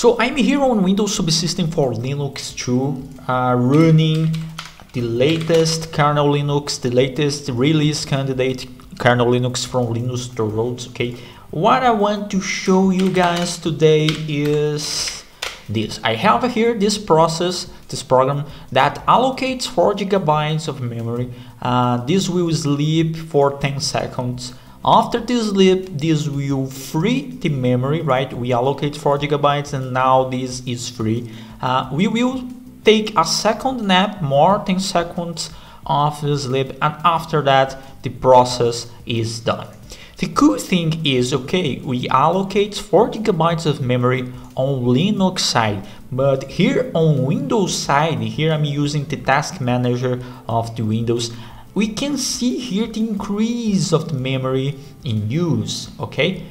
So I'm here on Windows Subsystem for Linux 2, uh, running the latest kernel Linux, the latest release candidate kernel Linux from Linus Torvalds, okay? What I want to show you guys today is this. I have here this process, this program that allocates 4 gigabytes of memory. Uh, this will sleep for 10 seconds after this sleep, this will free the memory, right? We allocate 4 gigabytes and now this is free. Uh, we will take a second nap, more 10 seconds of sleep, and after that, the process is done. The cool thing is, okay, we allocate 4 gigabytes of memory on Linux side, but here on Windows side, here I'm using the task manager of the Windows we can see here the increase of the memory in use, okay?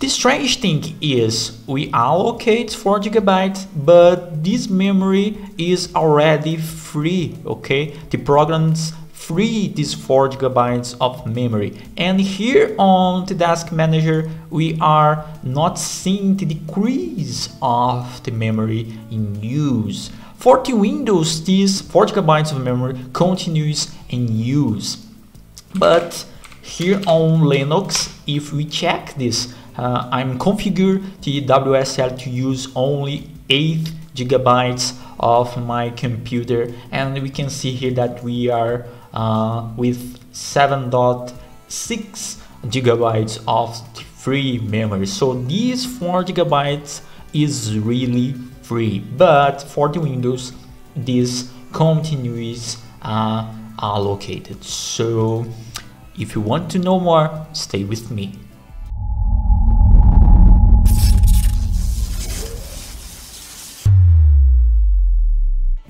The strange thing is we allocate 4 gigabytes, but this memory is already free, okay? The programs free these 4 gigabytes of memory. And here on the task manager, we are not seeing the decrease of the memory in use. For the Windows, this 4 gigabytes of memory continues in use. But here on Linux, if we check this, uh, I'm configure the WSL to use only 8 gigabytes of my computer. And we can see here that we are uh, with 7.6 gigabytes of free memory. So these 4 gigabytes is really free. But for the windows this continues uh, allocated so if you want to know more stay with me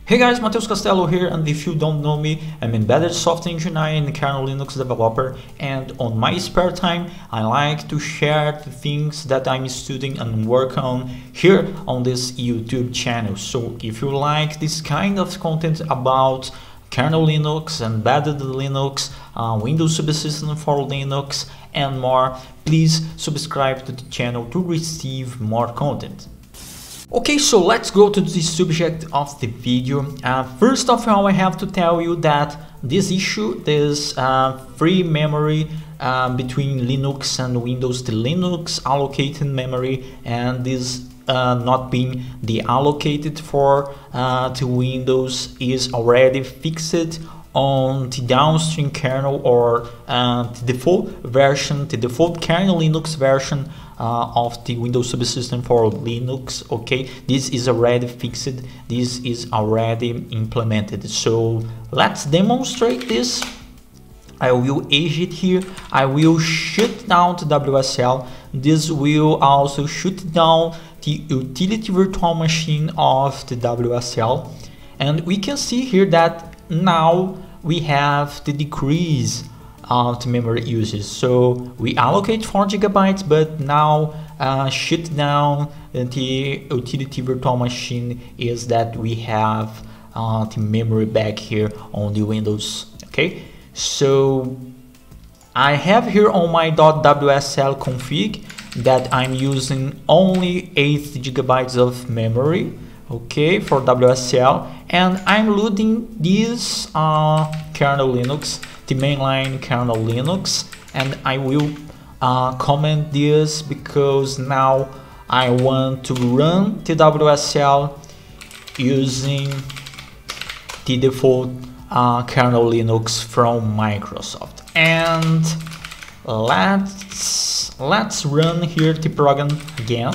Hey guys, Matheus Castello here and if you don't know me, I'm embedded software engineer and kernel Linux developer and on my spare time I like to share the things that I'm studying and work on here on this YouTube channel. So if you like this kind of content about kernel Linux, embedded Linux, uh, Windows subsystem for Linux and more, please subscribe to the channel to receive more content. Okay, so let's go to the subject of the video. Uh, first of all, I have to tell you that this issue, this uh, free memory uh, between Linux and Windows, the Linux allocated memory and this uh, not being the deallocated for uh, to Windows is already fixed on the downstream kernel or uh, the default version, the default kernel Linux version uh, of the Windows subsystem for Linux. Okay, this is already fixed. This is already implemented. So let's demonstrate this. I will age it here. I will shut down the WSL. This will also shut down the utility virtual machine of the WSL. And we can see here that now we have the decrease of the memory usage. So we allocate 4 gigabytes, but now uh, shut down the utility virtual machine is that we have uh, the memory back here on the Windows. Okay, so I have here on my .wsl config that I'm using only 8 gigabytes of memory okay for WSL and I'm loading this uh, kernel Linux the mainline kernel Linux. And I will uh, comment this because now I want to run the WSL using the default uh, kernel Linux from Microsoft. And let's let's run here the program again.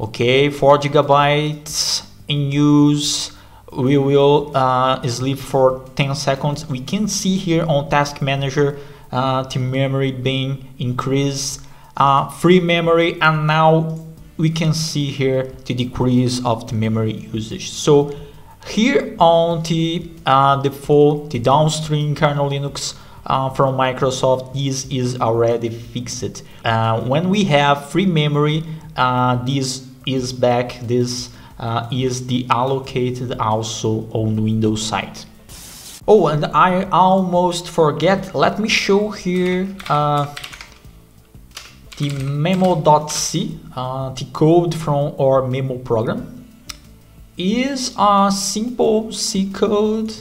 Okay 4 gigabytes in use. We will uh, sleep for 10 seconds. We can see here on task manager uh, the memory being increased uh, free memory and now we can see here the decrease of the memory usage. So here on the uh, default the downstream kernel linux uh, from Microsoft this is already fixed uh, when we have free memory uh, this is back this uh, is the allocated also on Windows side. Oh, and I almost forget. Let me show here uh, the memo.c, uh, the code from our memo program, is a simple C code.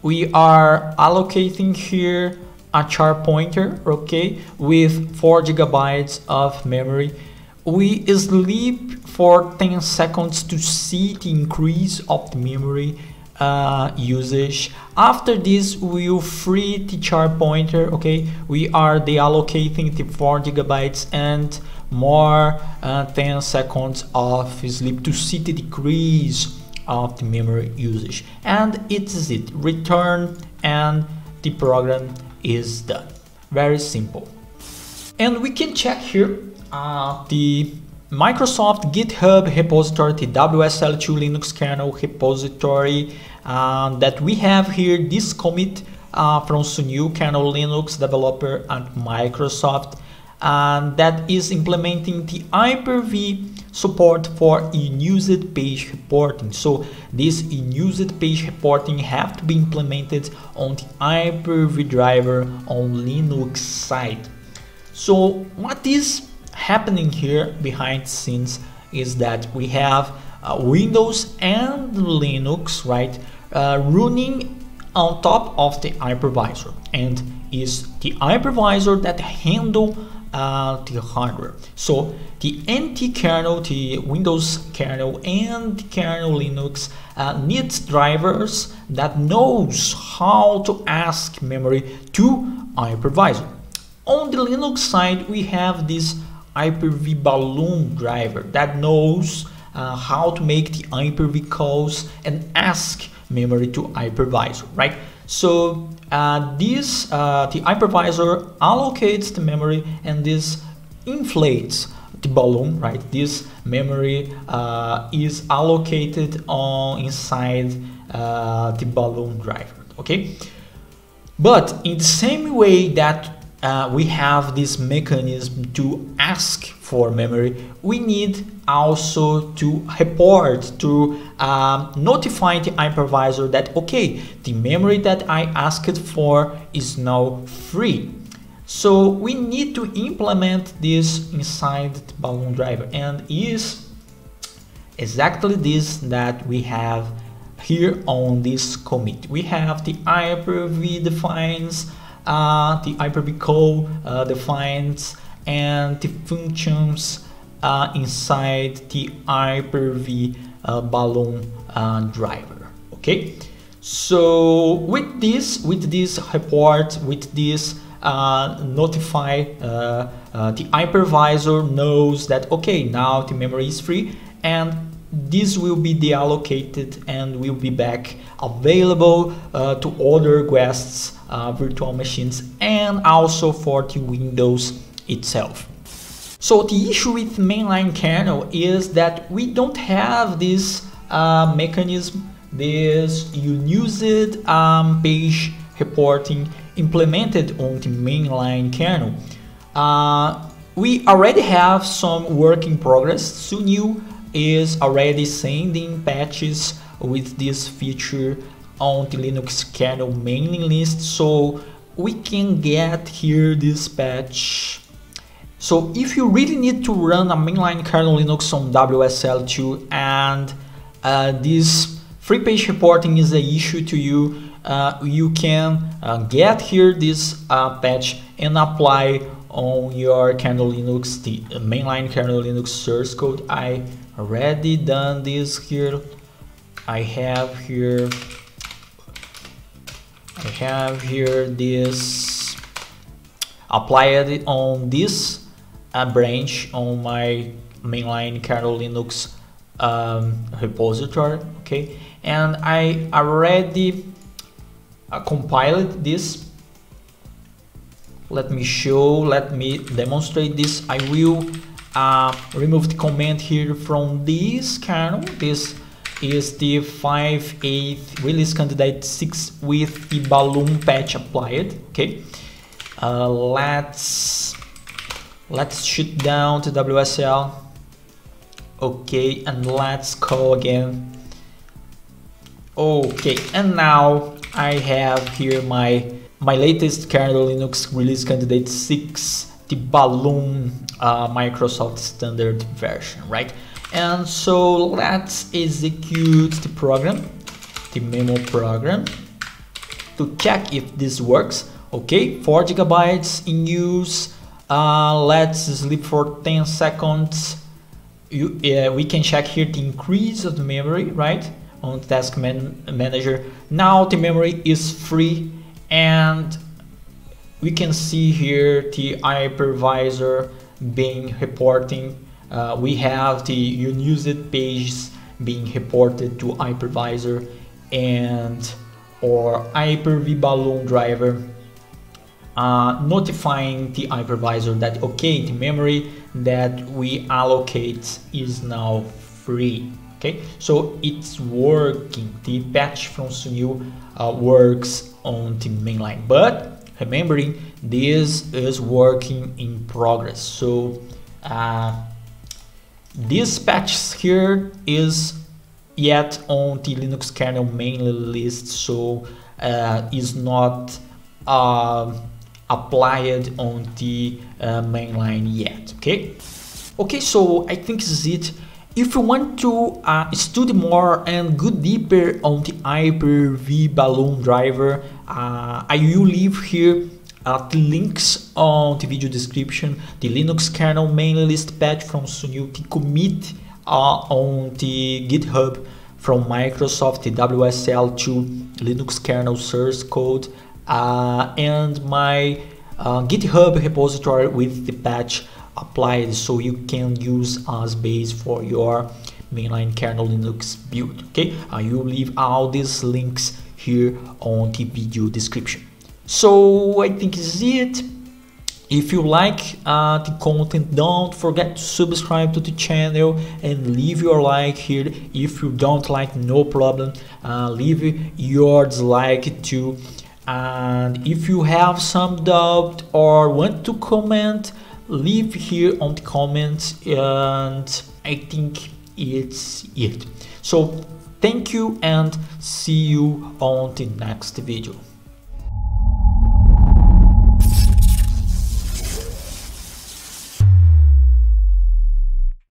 We are allocating here a char pointer, okay, with 4 gigabytes of memory. We sleep for 10 seconds to see the increase of the memory uh, usage. After this, we will free the char pointer, okay? We are deallocating the 4 gigabytes and more uh, 10 seconds of sleep to see the decrease of the memory usage. And it is it, return and the program is done. Very simple. And we can check here uh, the Microsoft GitHub repository, the WSL2 Linux kernel repository uh, that we have here, this commit uh, from Sunil, kernel Linux developer at Microsoft, and that is implementing the Hyper-V support for unused page reporting. So this unused page reporting have to be implemented on the Hyper-V driver on Linux side. So what is happening here behind scenes is that we have uh, Windows and Linux, right, uh, running on top of the hypervisor and is the hypervisor that handle uh, the hardware. So the NT kernel, the Windows kernel and kernel Linux uh, needs drivers that knows how to ask memory to hypervisor. On the Linux side, we have this Hyper-V balloon driver that knows uh, how to make the Hyper-V calls and ask memory to hypervisor, right? So uh, this, uh, the hypervisor allocates the memory and this inflates the balloon, right? This memory uh, is allocated on inside uh, the balloon driver, okay? But in the same way that uh, we have this mechanism to ask for memory, we need also to report, to um, notify the hypervisor that, okay, the memory that I asked for is now free. So we need to implement this inside the balloon driver and is exactly this that we have here on this commit. We have the Hyper-V defines the Hyper-V uh, defines and the functions uh, inside the Hyper-V uh, balloon uh, driver. Okay, so with this, with this report, with this uh, notify the hypervisor knows that okay now the memory is free and this will be deallocated and will be back available uh, to other guests uh, virtual machines and also for the Windows itself. So the issue with mainline kernel is that we don't have this uh, mechanism, this unused um, page reporting implemented on the mainline kernel. Uh, we already have some work in progress. Sunil is already sending patches with this feature on the Linux kernel mailing list. So we can get here this patch. So if you really need to run a mainline kernel Linux on WSL2 and uh, this free page reporting is an issue to you uh, you can uh, get here this uh, patch and apply on your kernel Linux the mainline kernel Linux source code. I already done this here. I have here I have here this applied on this uh, branch on my mainline kernel Linux um, repository okay? And I already uh, compiled this let me show let me demonstrate this. I will uh, remove the comment here from this kernel. This is the 5.8 release candidate 6 with the balloon patch applied okay? Uh, let's let's shoot down to WSL okay and let's call again. Okay and now I have here my my latest kernel Linux release candidate 6 the balloon uh, Microsoft standard version, right? And so let's execute the program, the memo program to check if this works. Okay, 4 gigabytes in use. Uh, let's sleep for 10 seconds. You, uh, we can check here the increase of the memory, right? On task man manager. Now the memory is free and we can see here the hypervisor being reporting. Uh, we have the unused pages being reported to hypervisor and or Hyper-V balloon driver uh, notifying the hypervisor that okay the memory that we allocate is now free okay so it's working the patch from Sunil uh, works on the mainline but remembering this is working in progress so uh, this patch here is yet on the Linux kernel main list, so uh, is not uh, applied on the uh, mainline yet. Okay, okay. So I think this is it. If you want to uh, study more and go deeper on the Hyper-V balloon driver, uh, I will leave here uh, the links on the video description, the Linux kernel main list patch from Sunil, the commit uh, on the GitHub from Microsoft, the WSL2 Linux kernel source code, uh, and my uh, GitHub repository with the patch applied so you can use as base for your mainline kernel Linux build. Okay, I will leave all these links here on the video description. So I think is it. If you like uh, the content, don't forget to subscribe to the channel and leave your like here. If you don't like, no problem, uh, leave your dislike too. And if you have some doubt or want to comment, leave here on the comments and I think it's it. So thank you and see you on the next video.